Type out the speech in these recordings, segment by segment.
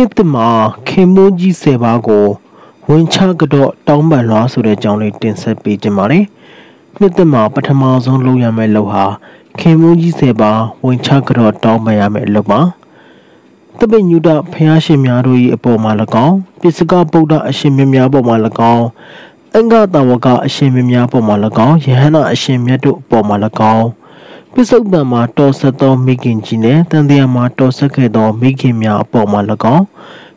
နှစ်တမှာခင်မိုးကြီးဆယ်ပါးကိုဝင်ချကတော့တောင်းပန်လွှာဆိုတဲ့အကြောင်းလေးတင်ဆက်ပေးခြင်းပါတယ်နှစ်တမှာပထမဆုံးလုပ်ရမယ့်လုပ်ဟာခင်မိုးကြီးဆယ်ပါးဝင်ချကတော့တောင်းပန်ရမယ့်လုပ်ပါတပိညုဒဖျားရှင်များတို့၏အပေါ်မှာ၎င်းပစ္စကဗုဒ္ဓအရှင်မြတ်များပေါ်မှာ၎င်းအင်္ဂတဝကအရှင်မြတ်များပေါ်မှာ၎င်းယဟန္တာအရှင်မြတ်တို့အပေါ်မှာ၎င်း ပစ္စုပန်မှာတော်ဆက်သောမိခင်ကြီးနှင့်တန်တရားမှာတော်ဆက်ခဲ့သောမိခင်များအပေါ်မှာ၎င်း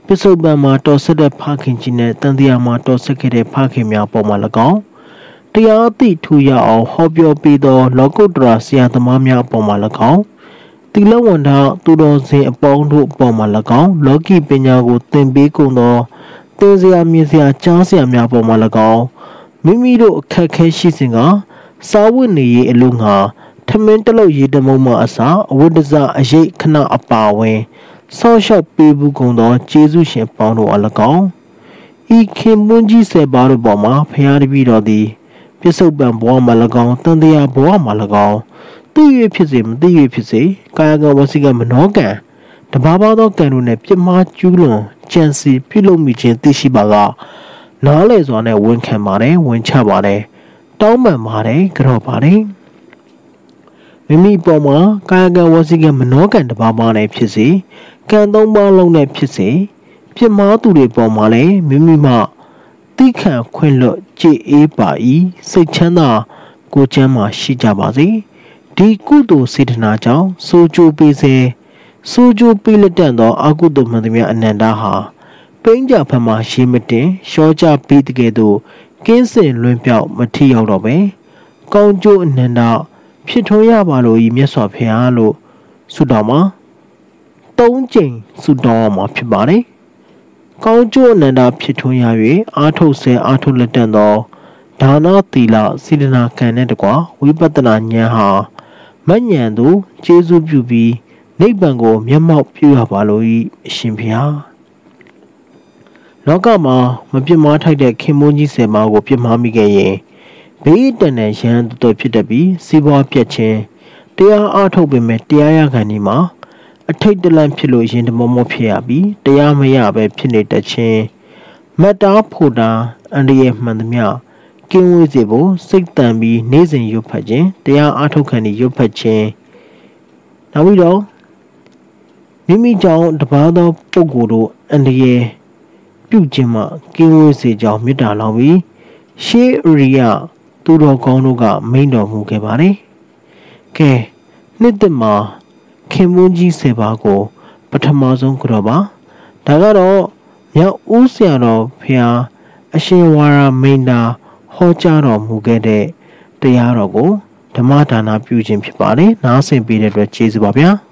ပစ္စုပန်မှာတော်ဆက်တဲ့ဖခင်ကြီးနှင့်တန်တရားမှာတော်ဆက်ခဲ့တဲ့ဖခင်များအပေါ်မှာ၎င်းတရားအသည့်ထူရအောင်ဟောပြောပေးသောလောကုတ္တရာဆရာသမားများအပေါ်မှာ၎င်းတိလဝန္ဒသူတော်စင်အပေါင်းတို့အပေါ်မှာ၎င်းလောကီပညာကိုသင်ပေးကုန်သောသင်စရာမြင်စရာကြားစရာများပေါ်မှာ၎င်းမိမိတို့အခက်ခဲရှိစဉ်ကစာဝတ်နေရေးအလို့ငါ ထမင်းတလုတ်ရေတမုံမှအစာအဝတ်တစားအရေးခဏအပါဝင်ဆောင်းလျှောက်ပေးဘူးကုန်သောကျေးဇူးရှင်ပေါင်းတို့အလကောင်းဤခင်ပွန်းကြီးဆယ်ပါးတို့ပေါ်မှာဖရာတပည့်တော်သည်ပြစ္ဆုတ်ပံဘဝမှာ၎င်းတန်တရားဘဝမှာ၎င်းသိ၍ဖြစ်စေမသိ၍ဖြစ်စေကာယကံဝစီကမနောကံတဘာဘာသောကံတို့နှင့်ပြစ်မှားကျူးလွန်ကြံစီပြုလုပ်မိခြင်းသိရှိပါကနားလေစွာနဲ့ဝန်ခံပါတယ်ဝန်ချပါတယ်တောင်းပန်ပါတယ်ကြော့ပါတယ် မိမိပေါ်မှာကာယကံဝစီကမနောကံတဘာဘာနဲ့ဖြစ်စေကံသုံးပါးလုံးနဲ့ဖြစ်စေပြစ်မှားသူတွေပေါ်မှာလည်းမိမိမှတိခံခွင့်လွတ်ကြည်အေးပါ၏စိတ်ချမ်းသာကိုချမ်းသာရှိကြပါစေဒီကုသိုလ်စေတနာကြောင့်စိုးကြိုးပေးစေစိုးကြိုးပေးလက်တန့်သောအကုသိုလ်မှန်သမျှအနန္တဟာပိန်းကြဖက်မှရှိမတင်ရှောကြပေးတဲ့ကဲ့သို့ကင်းစင်လွင်ပြောက်မထီရောက်တော့ပဲကောင်းကျိုးအနန္တ ဖြစ်ထွန်းရပါလို့ဤမြတ်စွာဘုရားလို့ဆုတောင်းမှာ၃ကြိမ်ဆုတောင်းမှာဖြစ်ပါတယ်။ကောင်းကျိုးအနန္တဖြစ်ထွန်းရ၍အာထုတ်ဆဲအာထုတ်လက်တန့်သောဒါနသီလစေတနာခံတဲ့တကွာဝိပဿနာဉာဏ်ဟာမဉဏ်သို့ကျေးဇူးပြုပြီးနိဗ္ဗာန်ကိုမျက်မှောက်ပြုရပါလို့ဤအရှင်ဘုရားလောကမှာမပြစ်မှားထိုက်တဲ့ခင်မုန်းကြီးဆယ်ပါးကိုပြစ်မှားမိခဲ့ရင် ဘေးတန်တဲ့ရဟန်းတော်ဖြစ်တတ်ပြီးစီးပွားပြတ်ခြင်းတရားအားထုတ်ပေမဲ့တရားရခံဒီမှာအထိတ်တလန့်ဖြစ်လို့ရင်တမောမောဖြစ်ရပြီးတရားမရပဲဖြစ်နေတတ်ခြင်းမတ်တာဖို့တာအန္တရာယ်မှန်သမျှကင်းဝေးစေဖို့စိတ်တန်ပြီးနေ့စဉ်ရွတ်ဖတ်ခြင်းတရားအားထုတ်ခံဒီရွတ်ဖတ်ခြင်းနောက်ပြီးတော့မိမိကြောင့်တပါးသောပုဂ္ဂိုလ်တို့အန္တရာယ်ပြုခြင်းမှကင်းဝေးစေကြောင်းမေတ္တာလောင်းပြီးရှေးရိယ သူတော်ကောင်းတို့ကမိန်တော်မူခဲ့ပါတယ်။ကဲနှစ်သက်မှာခင်မွန်းကြီးစေပါကို ပထမဆုံးကြောပါ။ဒါကတော့မြောက်ဦးဆရာတော်ဖျားအရှင်ဝါရမိန်တာဟောကြားတော်မူခဲ့တဲ့တရားတော်ကိုဓမ္မဒါနပြုခြင်းဖြစ်ပါတယ်။နားဆင်ပေးတဲ့အတွက်ကျေးဇူးပါဗျာ။